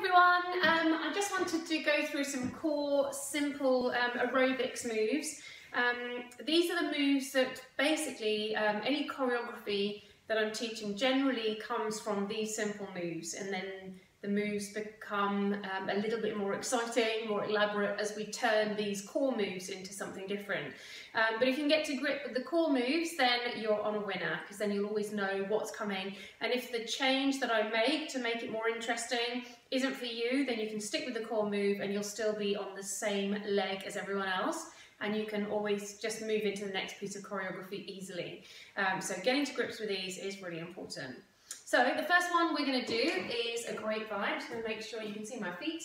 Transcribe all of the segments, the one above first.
everyone, um, I just wanted to go through some core simple um, aerobics moves. Um, these are the moves that basically um, any choreography that I'm teaching generally comes from these simple moves and then the moves become um, a little bit more exciting, more elaborate as we turn these core moves into something different. Um, but if you can get to grip with the core moves, then you're on a winner because then you'll always know what's coming. And if the change that I make to make it more interesting isn't for you, then you can stick with the core move and you'll still be on the same leg as everyone else and you can always just move into the next piece of choreography easily. Um, so getting to grips with these is really important. So the first one we're going to do is a grapevine. Just to make sure you can see my feet.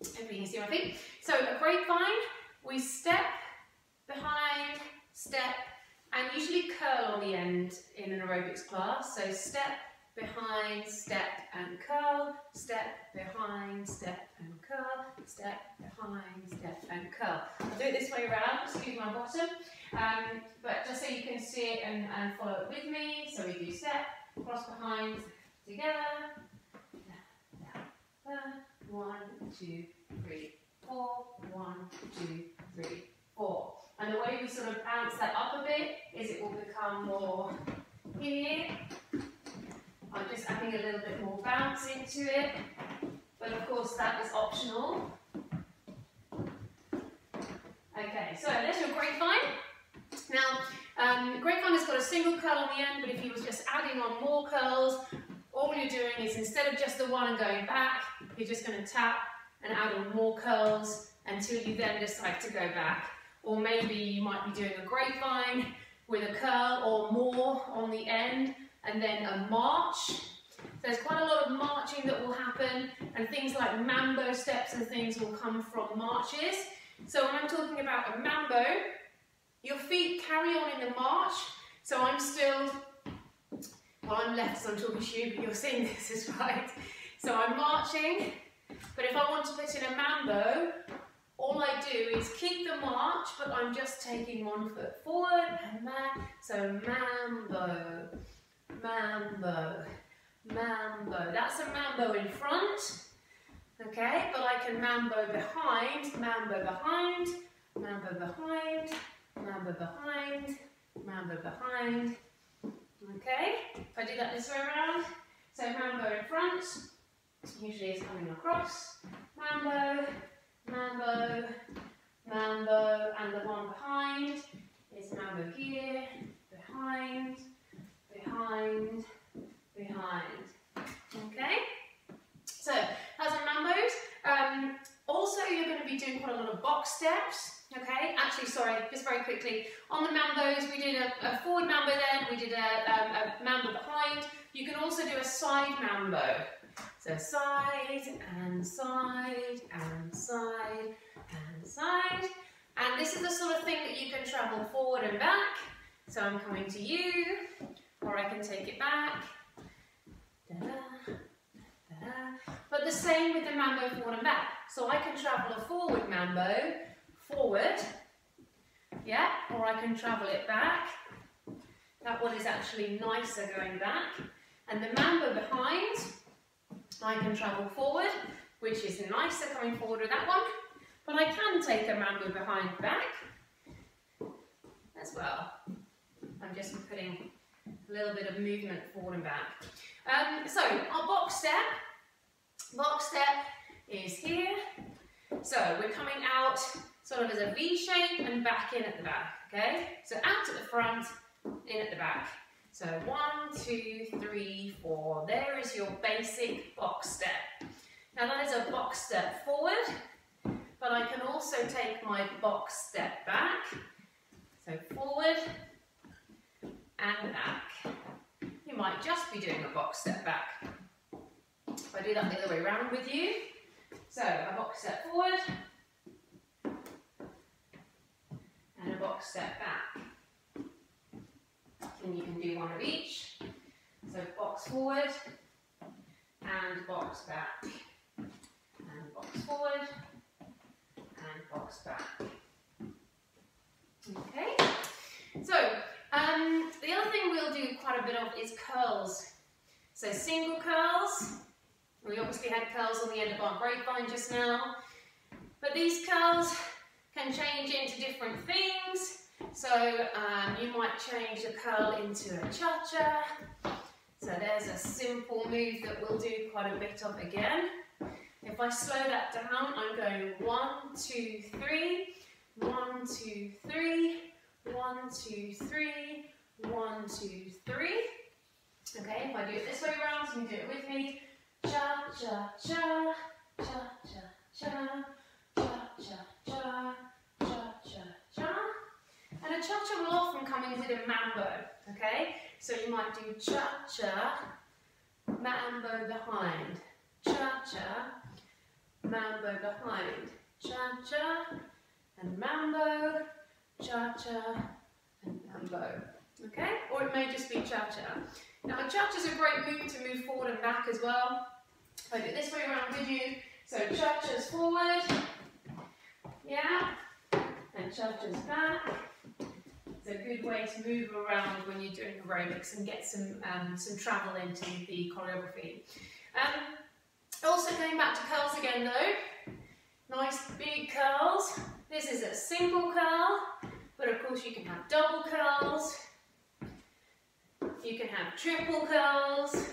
You can see my feet. So a grapevine, we step behind, step, and usually curl on the end in an aerobics class. So step, behind, step and curl, step, behind, step and curl, step, behind, step and curl. I'll do it this way around, excuse my bottom, um, but just so you can see it and, and follow it with me. So we do step, cross behind, together, one, two, three, four, one, two, three, four. And the way we sort of bounce that up a bit is it will become more here. I'm just adding a little bit more bounce into it, but of course that is optional. Okay, so there's your grapevine. Now, um, grapevine has got a single curl on the end, but if you was just adding on more curls, all you're doing is instead of just the one and going back, you're just going to tap and add on more curls until you then decide to go back. Or maybe you might be doing a grapevine with a curl or more on the end and then a march. There's quite a lot of marching that will happen and things like mambo steps and things will come from marches. So when I'm talking about a mambo, your feet carry on in the march. So I'm still, well I'm left so I'm talking to you, but you're seeing this is right. So I'm marching, but if I want to put in a mambo, all I do is keep the march, but I'm just taking one foot forward and back. So mambo, mambo, mambo. That's a mambo in front, okay? But I can mambo behind, mambo behind, mambo behind, mambo behind, mambo behind. Okay, if I do that this way around, so mambo in front, usually it's coming across, mambo, mambo, mambo, and the one behind is mambo here, behind, behind, behind. Okay? So, that's a mambos. Um, also, you're going to be doing quite a lot of box steps. Okay, actually, sorry, just very quickly. On the mambos, we did a, a forward mambo then, we did a, um, a mambo behind. You can also do a side mambo. So side and side and side and side. And this is the sort of thing that you can travel forward and back. So I'm coming to you, or I can take it back. Da -da, da the same with the mambo forward and back. So I can travel a forward mambo, forward, yeah, or I can travel it back. That one is actually nicer going back. And the mambo behind, I can travel forward, which is nicer coming forward with that one. But I can take a mambo behind back as well. I'm just putting a little bit of movement forward and back. Um, so our box step, box step is here. So we're coming out sort of as a V shape and back in at the back, okay? So out at the front, in at the back. So one, two, three, four. There is your basic box step. Now that is a box step forward, but I can also take my box step back. So forward and back. You might just be doing a box step back. I do that the other way around with you. So a box step forward and a box step back and you can do one of each. So box forward and box back and box forward and box back. Okay, so um, the other thing we'll do quite a bit of is curls. So single curls, we obviously had curls on the end of our grapevine just now. But these curls can change into different things. So um, you might change the curl into a cha-cha. So there's a simple move that we'll do quite a bit of again. If I slow that down, I'm going one, two, three, one, two, three, one, two, three, one, two, three. Okay, if I do it this way around, you can do it with me. Cha, cha, cha, cha, cha, cha, cha, cha, cha, cha, cha, cha. And a cha-cha will often come in a mambo, okay? So you might do cha-cha, mambo behind, cha-cha, mambo behind, cha-cha, and mambo, cha-cha, and mambo. Okay? Or it may just be cha-cha. Now a cha-cha is a great move to move forward and back as well. If I do it this way around with you, so cha-cha's forward, yeah, and cha-cha's back. It's a good way to move around when you're doing aerobics and get some, um, some travel into the choreography. Um, also going back to curls again though, nice big curls. This is a single curl, but of course you can have double curls, you can have triple curls,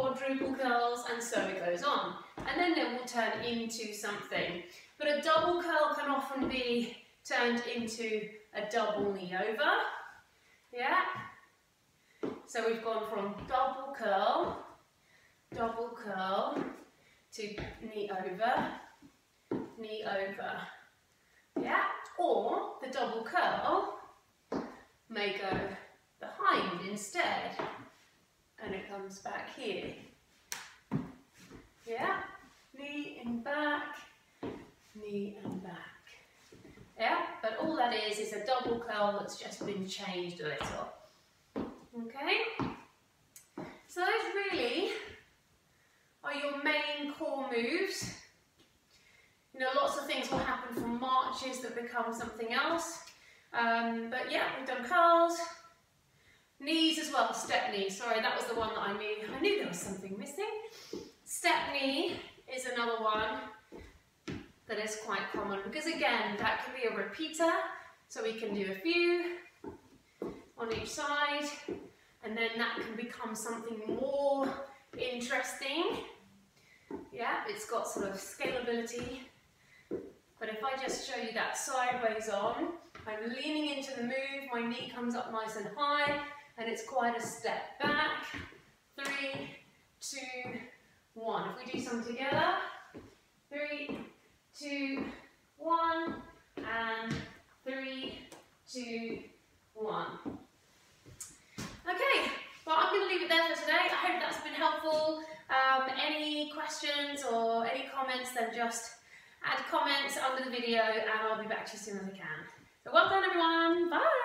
quadruple curls, and so it goes on. And then it will turn into something. But a double curl can often be turned into a double knee over. Yeah? So we've gone from double curl, double curl, to knee over, knee over. Yeah? Or the double curl may go behind instead and it comes back here. Yeah? Knee and back, knee and back. Yeah? But all that is is a double curl that's just been changed a little. Okay? So those really are your main core moves. You know, lots of things will happen from marches that become something else. Um, but yeah, we've done curls, knees as well, step knee. Sorry, that was the one that I knew. I knew there was something missing. Step knee is another one that is quite common because again, that can be a repeater. So we can do a few on each side and then that can become something more interesting. Yeah, it's got sort of scalability. But if I just show you that sideways on, I'm leaning into the move, my knee comes up nice and high, and it's quite a step back. Three, two, one. If we do some together, three, two, one, and three, two, one. Okay, well I'm going to leave it there for today. I hope that's been helpful. Um, any questions or any comments, then just add comments under the video and I'll be back to you as soon as I can. So well done everyone, bye!